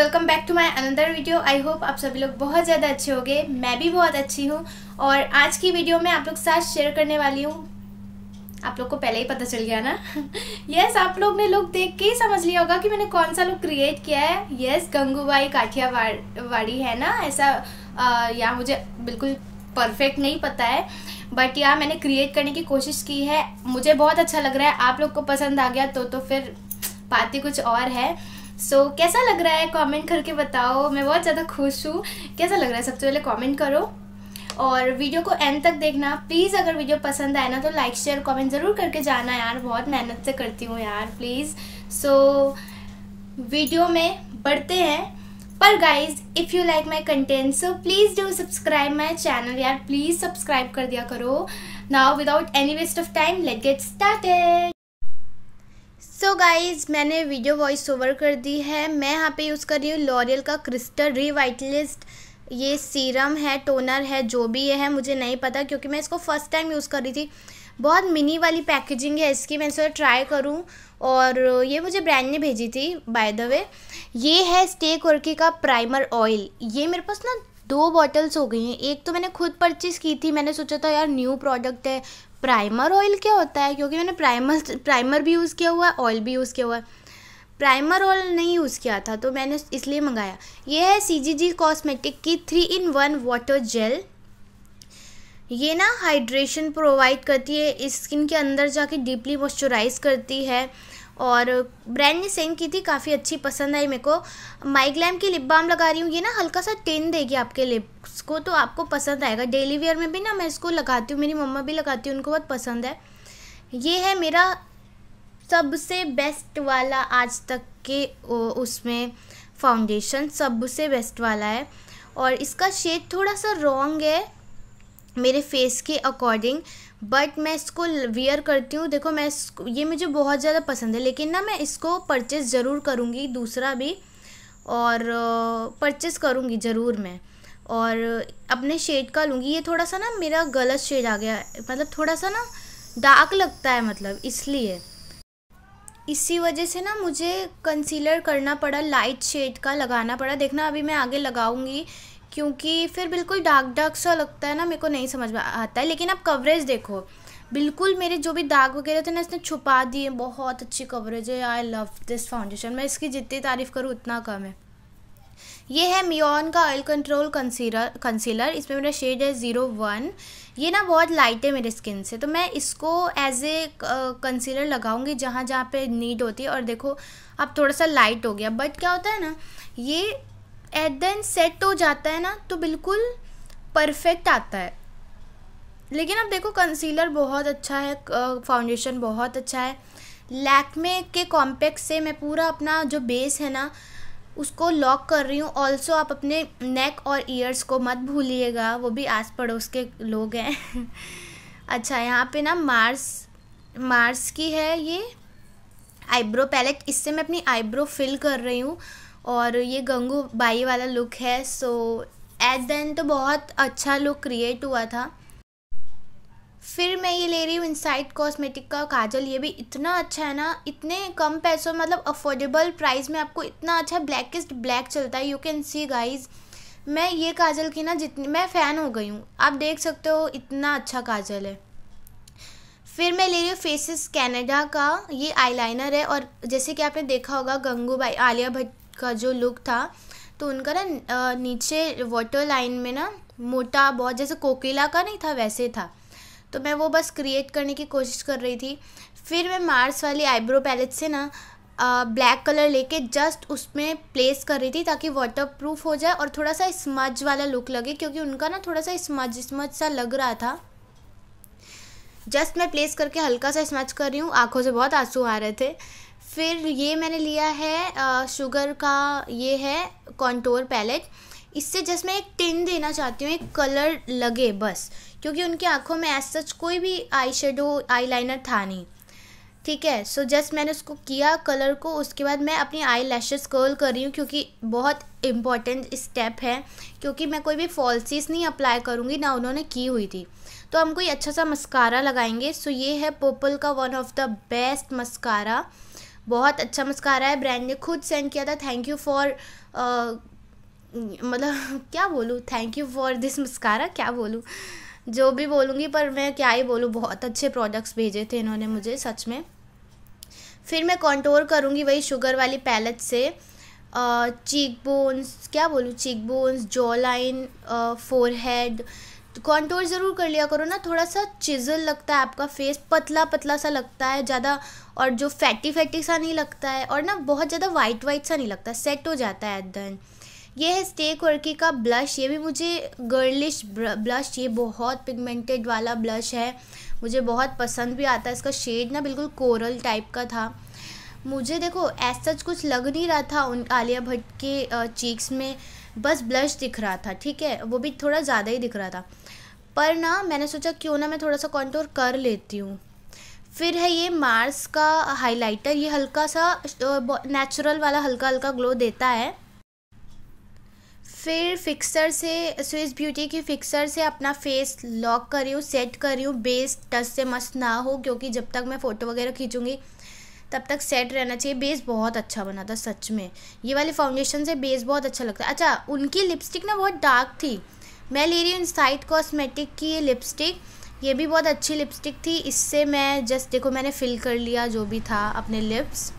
Video I hope आप सभी लोग बहुत ज़्यादा अच्छे होंगे। मैं भी बहुत अच्छी हूँ और आज की वीडियो में आप लोग साथ शेयर करने वाली हूँ। आप लोग को पहले ही पता चल गया ना? यस yes, आप लोग ने लोग देख के ही समझ लिया होगा कि मैंने कौन सा लुक क्रिएट किया है। यस yes, गंगूबाई काठियावाड़ी है ना? ऐसा या मुझे बिल्कुल परफेक्ट नहीं पता है। बट या मैंने क्रिएट करने की कोशिश की है। मुझे बहुत अच्छा लग रहा है। आप लोग को पसंद आ गया तो तो फिर बात ही कुछ और है। सो so, कैसा लग रहा है? कमेंट करके बताओ। मैं बहुत ज़्यादा खुश हूँ। कैसा लग रहा है? सबसे पहले कमेंट करो। और वीडियो को एंड तक देखना। प्लीज़ अगर वीडियो पसंद आए ना तो लाइक शेयर कमेंट ज़रूर करके जाना यार। बहुत मेहनत से करती हूँ यार प्लीज़ सो so, वीडियो में बढ़ते हैं। पर guys if you like my content so please do subscribe my channel यार। प्लीज़ सब्सक्राइब कर दिया करो। Now without any waste of time let get started so so guys मैंने वीडियो वॉइस ओवर कर दी है। मैं यहाँ पे यूज़ कर रही हूँ लॉरियल का क्रिस्टल रिवाइटलिस्ट ये सीरम है टोनर है, जो भी ये है, मुझे नहीं पता क्योंकि मैं इसको फ़र्स्ट टाइम यूज़ कर रही थी। बहुत मिनी वाली पैकेजिंग है इसकी मैं इसे ट्राई करूँ। और ये मुझे ब्रांड ने भेजी थी बाय द वे ये है स्टेक वर्की का प्राइमर ऑयल ये मेरे पास ना दो बॉटल्स हो गई हैं। एक तो मैंने खुद परचेज़ की थी, मैंने सोचा था यार न्यू प्रोडक्ट है प्राइमर ऑयल क्या होता है? क्योंकि मैंने प्राइमर प्राइमर भी यूज़ किया हुआ है, ऑयल भी यूज़ किया हुआ है। प्राइमर ऑयल नहीं यूज़ किया था तो मैंने इसलिए मंगाया। ये है सी जी जी कॉस्मेटिक की three in one water gel. ये ना हाइड्रेशन प्रोवाइड करती है स्किन के अंदर जाके डीपली मॉइस्चराइज करती है। और ब्रांड ने सेंड की थी, काफ़ी अच्छी, पसंद आई मेरे को। माइग्लैम की लिप बाम लगा रही हूँ, ये ना हल्का सा टेन देगी आपके लिप्स को तो आपको पसंद आएगा। डेली वेयर में भी ना मैं इसको लगाती हूँ, मेरी मम्मा भी लगाती हूँ, उनको बहुत पसंद है। ये है मेरा सबसे बेस्ट वाला आज तक के उसमें फाउंडेशन सबसे बेस्ट वाला है। और इसका शेड थोड़ा सा रॉन्ग है, मेरे फेस के अकॉर्डिंग बट मैं इसको वियर करती हूँ। देखो, मैं ये मुझे बहुत ज़्यादा पसंद है, लेकिन ना मैं इसको परचेज़ ज़रूर करूँगी, दूसरा भी, और परचेज़ करूँगी ज़रूर मैं। और अपने शेड का लूँगी। ये थोड़ा सा ना मेरा गलत शेड आ गया मतलब थोड़ा सा ना डार्क लगता है मतलब इसलिए। इसी वजह से ना मुझे कंसीलर करना पड़ा लाइट शेड का लगाना पड़ा। देखना, अभी मैं आगे लगाऊँगी। क्योंकि फिर बिल्कुल डार्क डार्क सा लगता है ना, मेरे को नहीं समझ में आता है। लेकिन आप कवरेज देखो। बिल्कुल मेरे जो भी दाग वगैरह थे ना, इसने छुपा दिए। बहुत अच्छी कवरेज है। आई लव दिस फाउंडेशन मैं इसकी जितनी तारीफ़ करूँ, उतना कम है। ये है मियोन का ऑयल कंट्रोल कंसीलर कंसीलर इसमें मेरा शेड है ज़ीरो वन ये ना बहुत लाइट है मेरे स्किन से। तो मैं इसको एज ए कंसीलर लगाऊँगी जहाँ जहाँ पे नीड होती है। और देखो, अब थोड़ा सा लाइट हो गया। बट क्या होता है ना, ये एट देन सेट हो जाता है ना तो बिल्कुल परफेक्ट आता है। लेकिन अब देखो कंसीलर बहुत अच्छा है फाउंडेशन बहुत अच्छा है। लैकमे के कॉम्पैक्ट से मैं पूरा अपना जो बेस है ना, उसको लॉक कर रही हूँ। ऑल्सो आप अपने नेक और ईयर्स को मत भूलिएगा, वो भी आस पड़ोस के लोग हैं। अच्छा यहाँ पे ना मार्स मार्स की है ये आईब्रो पैलेट इससे मैं अपनी आईब्रो फिल कर रही हूँ। और ये गंगू बाई वाला लुक है सो एट देन तो बहुत अच्छा लुक क्रिएट हुआ था। फिर मैं ये ले रही हूँ इनसाइड कॉस्मेटिक का काजल, ये भी इतना अच्छा है ना, इतने कम पैसों मतलब अफोर्डेबल प्राइस में आपको इतना अच्छा ब्लैकेस्ट ब्लैक चलता है यू कैन सी गाइज़ मैं ये काजल की ना जितनी, मैं फ़ैन हो गई हूँ, आप देख सकते हो इतना अच्छा काजल है। फिर मैं ले रही हूँ फेसिस कैनेडा का, ये आईलाइनर है, और जैसे कि आपने देखा होगा गंगूबाई आलिया भट्ट का जो लुक था तो उनका ना नीचे वाटर लाइन में ना मोटा बहुत, जैसे कोकिला का नहीं था, वैसे था। तो मैं वो बस क्रिएट करने की कोशिश कर रही थी। फिर मैं मार्स वाली आईब्रो पैलेट से ना ब्लैक कलर लेके जस्ट उसमें प्लेस कर रही थी ताकि वाटर प्रूफ हो जाए और थोड़ा सा स्मज वाला लुक लगे, क्योंकि उनका ना थोड़ा सा स्मज स्मज सा लग रहा था। जस्ट मैं प्लेस करके हल्का सा स्मच कर रही हूँ, आँखों से बहुत आँसू आ रहे थे। फिर ये मैंने लिया है शुगर का ये है कॉन्टोर पैलेट इससे जस्ट मैं एक टिन देना चाहती हूँ, एक कलर लगे बस, क्योंकि उनकी आँखों में एज सच कोई भी आई शेडो आई लाइनर था नहीं। ठीक है सो जस्ट मैंने उसको किया कलर को, उसके बाद मैं अपनी आई लैशेस कर्ल कर रही हूँ, क्योंकि बहुत इंपॉर्टेंट स्टेप है, क्योंकि मैं कोई भी फॉल्सीस नहीं अप्लाई करूँगी, ना उन्होंने की हुई थी। तो हम कोई अच्छा सा मस्कारा लगाएँगे सो so ये है पर्पल का one of the best mascara बहुत अच्छा मस्कारा है। ब्रांड ने खुद सेंड किया था। थैंक यू फॉर मतलब क्या बोलूँ? Thank you for this mascara क्या बोलूँ? जो भी बोलूँगी, पर मैं क्या ही बोलूँ? बहुत अच्छे प्रोडक्ट्स भेजे थे इन्होंने मुझे, सच में। फिर मैं कॉन्टोर करूँगी वही शुगर वाली पैलेट से। चीक बोन्स क्या बोलूँ? Cheek bones jaw line forehead contour ज़रूर कर लिया करो ना थोड़ा सा चिजल लगता है आपका फेस पतला पतला सा लगता है ज़्यादा, और जो फैटी फैटी सा नहीं लगता है, और ना बहुत ज़्यादा वाइट वाइट सा नहीं लगता सेट हो जाता है एट द ये है स्टेक वर्की का ब्लश ये भी मुझे गर्लिश ब्लश ये बहुत पिगमेंटेड वाला ब्लश है, मुझे बहुत पसंद भी आता है, इसका शेड ना बिल्कुल कोरल टाइप का था। मुझे देखो ऐसा कुछ लग नहीं रहा था उन आलिया भट्ट के चीक्स में बस ब्लश दिख रहा था, ठीक है? वो भी थोड़ा ज़्यादा ही दिख रहा था। पर ना, मैंने सोचा क्यों ना मैं थोड़ा सा कॉन्टोर कर लेती हूँ। फिर है ये मार्स का हाइलाइटर ये हल्का सा नेचुरल वाला हल्का हल्का ग्लो देता है। फिर फिक्सर से स्विस ब्यूटी की फिक्सर से अपना फेस लॉक कर रही हूँ सेट कर रही हूँ बेस टच से मस्त ना हो, क्योंकि जब तक मैं फ़ोटो वगैरह खींचूँगी तब तक सेट रहना चाहिए। बेस बहुत अच्छा बना था, सच में। ये वाली फाउंडेशन से बेस बहुत अच्छा लगता है। अच्छा उनकी लिपस्टिक ना बहुत डार्क थी। मैं ले रही हूँ साइड कॉस्मेटिक की ये लिपस्टिक ये भी बहुत अच्छी लिपस्टिक थी। इससे मैं जस्ट देखो, मैंने फिल कर लिया जो भी था अपने लिप्स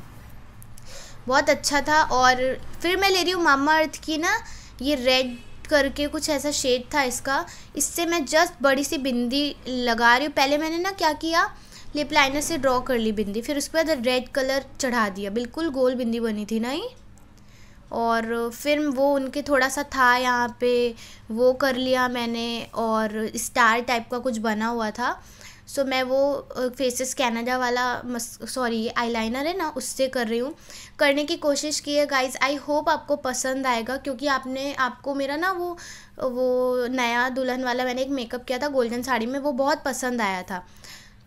बहुत अच्छा था और फिर मैं ले रही हूँ मामा अर्थ की ना, ये रेड करके कुछ ऐसा शेड था इसका। इससे मैं जस्ट बड़ी सी बिंदी लगा रही हूँ। पहले मैंने ना क्या किया लिप लाइनर से ड्रॉ कर ली बिंदी, फिर उसके बाद रेड कलर चढ़ा दिया। बिल्कुल गोल बिंदी बनी थी ना ही और फिर वो उनके थोड़ा सा था यहाँ पे, वो कर लिया मैंने और स्टार टाइप का कुछ बना हुआ था। सो मैं वो फेसेस कैनेडा वाला सॉरी, आईलाइनर है ना, उससे कर रही हूँ। करने की कोशिश की है गाइज़ आई होप आपको पसंद आएगा, क्योंकि आपने, आपको मेरा ना वो वो नया दुल्हन वाला मैंने एक मेकअप किया था गोल्डन साड़ी में, वो बहुत पसंद आया था।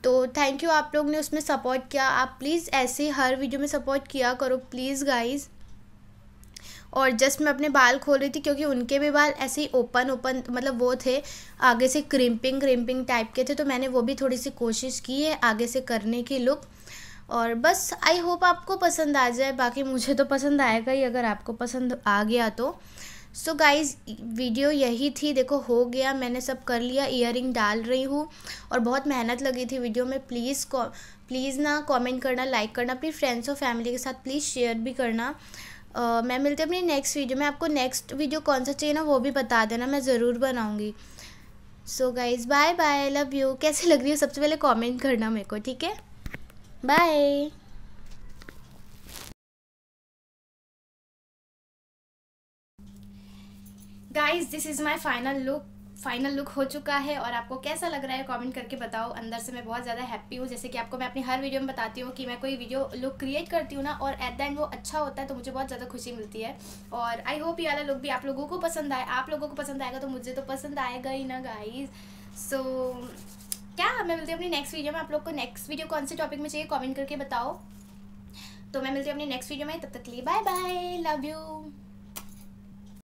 तो थैंक यू आप लोग ने उसमें सपोर्ट किया। आप प्लीज़ ऐसे हर वीडियो में सपोर्ट किया करो प्लीज़ गाइज़ और जस्ट मैं अपने बाल खोल रही थी क्योंकि उनके भी बाल ऐसे ही ओपन ओपन मतलब वो थे, आगे से क्रिम्पिंग क्रिम्पिंग टाइप के थे तो मैंने वो भी थोड़ी सी कोशिश की है आगे से करने की लुक और बस आई होप आपको पसंद आ जाए। बाकी मुझे तो पसंद आएगा ही, अगर आपको पसंद आ गया तो। सो so गाइज़ वीडियो यही थी। देखो हो गया। मैंने सब कर लिया। इयर डाल रही हूँ। और बहुत मेहनत लगी थी वीडियो में। प्लीज़ प्लीज़ ना कमेंट करना लाइक करना। अपनी फ्रेंड्स और फैमिली के साथ प्लीज़ शेयर भी करना। uh, मैं मिलती हूँ अपनी नेक्स्ट वीडियो में। आपको नेक्स्ट वीडियो कौन सा चाहिए ना वो भी बता देना। मैं ज़रूर बनाऊँगी। So guys bye bye love you कैसे लग रही है? सबसे पहले कमेंट करना मेरे को ठीक है? Bye guys this is my final look final look हो चुका है और आपको कैसा लग रहा है कमेंट करके बताओ। अंदर से मैं बहुत ज़्यादा हैप्पी हूँ। जैसे कि आपको मैं अपनी हर वीडियो में बताती हूँ कि मैं कोई वीडियो लुक क्रिएट करती हूँ ना और एट द एंड वो अच्छा होता है तो मुझे बहुत ज़्यादा खुशी मिलती है। और आई होप ये वाला लुक भी आप लोगों को पसंद आए। आप लोगों को पसंद आएगा तो मुझे तो पसंद आएगा ही ना गाइज़ सो so, क्या मैं मिलती हूँ अपनी नेक्स्ट वीडियो में? आप लोग को नेक्स्ट वीडियो कौन से टॉपिक में चाहिए कॉमेंट करके बताओ। तो मैं मिलती हूँ अपनी नेक्स्ट वीडियो में। तब तक लिए बाय बाय लव यू